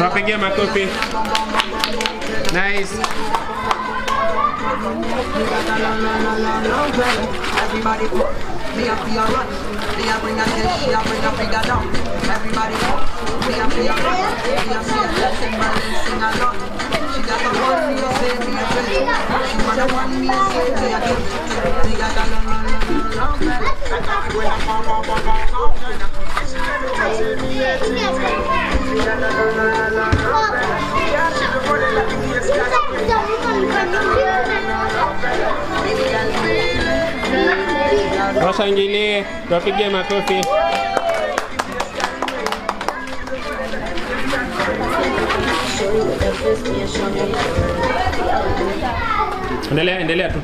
Wapigie makofi. Nice. Everybody me for your run. Me a bring a dish, she a bring a figure down. Everybody me for your run. Me a see a let Timberland sing along. She got the one me a say me a say. She want the one me a say me a do. Me got the long, long, long, Rosa Anjini, Taufik Jamal Kulfi. sih. endelea tu.